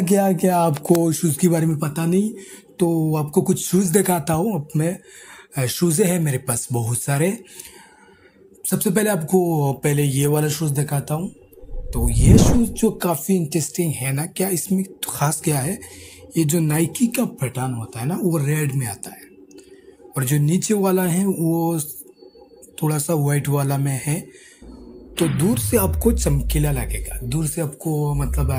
क्या क्या आपको शूज़ के बारे में पता नहीं? तो आपको कुछ शूज़ दिखाता हूँ अब मैं। शूज़ है मेरे पास बहुत सारे। सबसे पहले आपको पहले ये वाला शूज़ दिखाता हूँ। तो ये शूज़ जो काफ़ी इंटरेस्टिंग है ना, क्या इसमें ख़ास क्या है? ये जो नाइकी का पैटर्न होता है ना, वो रेड में आता है। और जो नीचे वाला है, वो थोड़ा सा वाइट वाला में है। तो दूर से आपको चमकीला लगेगा। दूर से आपको मतलब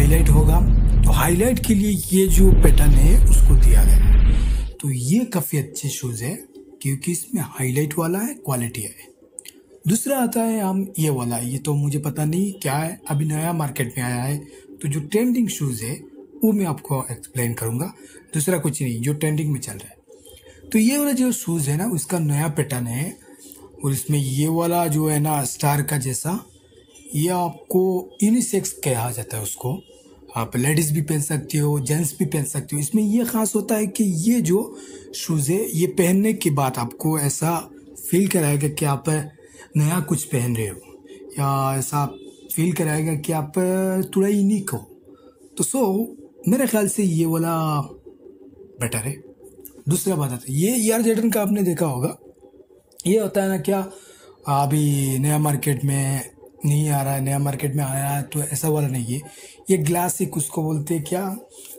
हाईलाइट होगा। तो हाईलाइट के लिए ये जो पैटर्न है, उसको दिया गया है। तो ये काफ़ी अच्छे शूज़ है, क्योंकि इसमें हाईलाइट वाला है क्वालिटी है। दूसरा आता है हम ये वाला। ये तो मुझे पता नहीं क्या है, अभी नया मार्केट में आया है। तो जो ट्रेंडिंग शूज़ है, वो मैं आपको एक्सप्लेन करूँगा। दूसरा कुछ नहीं, जो ट्रेंडिंग में चल रहा है। तो ये वाला जो शूज़ है ना, उसका नया पैटर्न है। और इसमें ये वाला जो है ना स्टार का जैसा, ये आपको यूनिसेक्स कहा जाता है उसको। आप लेडीज़ भी पहन सकते हो जेंट्स भी पहन सकते हो। इसमें ये ख़ास होता है कि ये जो शूज़ है, ये पहनने के बाद आपको ऐसा फील कराएगा कि आप नया कुछ पहन रहे हो, या ऐसा फील कराएगा कि आप थोड़ा यूनिक हो। तो सो मेरे ख्याल से ये वाला बेटर है। दूसरा बात आता है, ये यार जेटन का आपने देखा होगा। ये होता है ना क्या, अभी नया मार्केट में नहीं आ रहा है नया मार्केट में आया है तो ऐसा वाला नहीं है। ये ग्लासिक उसको बोलते हैं क्या?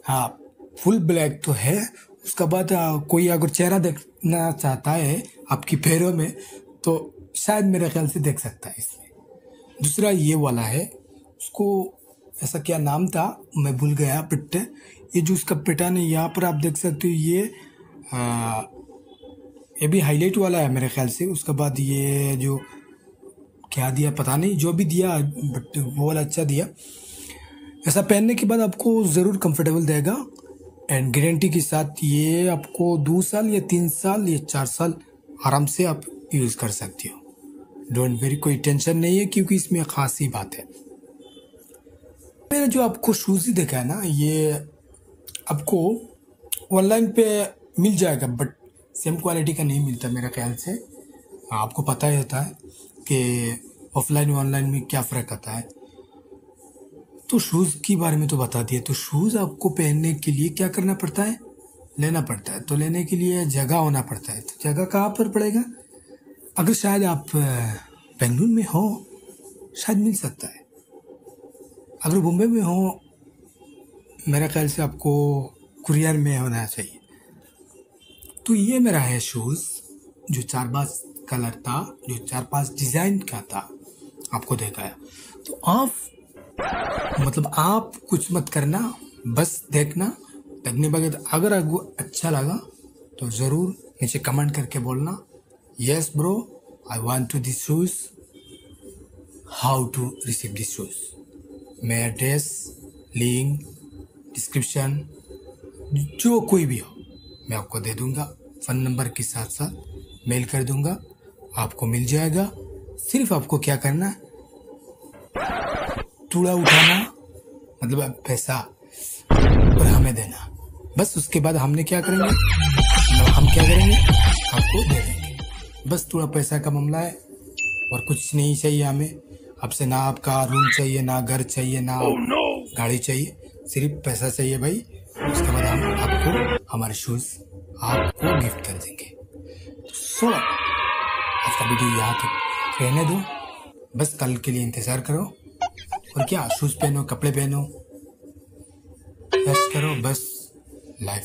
हाँ फुल ब्लैक तो है। उसका बाद कोई अगर चेहरा देखना चाहता है आपकी पैरों में तो शायद मेरे ख्याल से देख सकता है इसमें। दूसरा ये वाला है उसको ऐसा क्या नाम था? मैं भूल गया पिट्टे। ये जो उसका पिटा नहीं यहाँ पर आप देख सकते हो ये आ, ये भी हाईलाइट वाला है मेरे ख्याल से। उसके बाद ये जो क्या दिया, पता नहीं, जो भी दिया बट वो वाला अच्छा दिया। ऐसा पहनने के बाद आपको ज़रूर कंफर्टेबल देगा। एंड गारंटी के साथ ये आपको दो साल या तीन साल या चार साल आराम से आप यूज़ कर सकते हो। डोंट वेरी कोई टेंशन नहीं है, क्योंकि इसमें ख़ास ही बात है। मैंने जो आपको शूज़ ही देखा है ना, ये आपको ऑनलाइन पे मिल जाएगा बट सेम क्वालिटी का नहीं मिलता मेरे ख्याल से। आपको पता ही होता है। कि ऑफलाइन ऑनलाइन में क्या फ़र्क आता है? तो शूज़ के बारे में तो बता दिए। तो शूज़ आपको पहनने के लिए क्या करना पड़ता है? लेना पड़ता है। तो लेने के लिए जगह होना पड़ता है। तो जगह कहाँ पर पड़ेगा? अगर शायद आप बेंगलुरु में हो, शायद मिल सकता है। अगर बॉम्बे में हो, मेरे ख्याल से आपको कुरियर में होना चाहिए। तो ये मेरा है शूज़ जो चार पाँच कलर था, जो चार पाँच डिज़ाइन का था, आपको दिखाया तो आप मतलब आप कुछ मत करना, बस देखना, देखने बाद अगर आपको अच्छा लगा तो ज़रूर नीचे कमेंट करके बोलना yes bro I want to this shoes how to receive this shoes मैं एड्रेस लिंक डिस्क्रिप्शन जो कोई भी हो, मैं आपको दे दूँगा फ़ोन नंबर के साथ साथ मेल कर दूँगा आपको मिल जाएगा। सिर्फ़ आपको क्या करना है? टूड़ा उठाना मतलब पैसा और हमें देना। बस उसके बाद हमने क्या करेंगे? मतलब हम क्या करेंगे? आपको दे देंगे। बस थोड़ा पैसा का मामला है और कुछ नहीं चाहिए हमें। आपसे ना आपका रूम चाहिए ना घर चाहिए ना oh, no! गाड़ी चाहिए। सिर्फ़ पैसा चाहिए भाई। उसके बाद हम आपको हमारे शूज़ आपको गिफ्ट कर देंगे। सो आज का वीडियो यहाँ तक। रहने दो। बस कल के लिए इंतज़ार करो। और क्या, शूज़ पहनो, कपड़े पहनो? बस करो, बस। लाइफ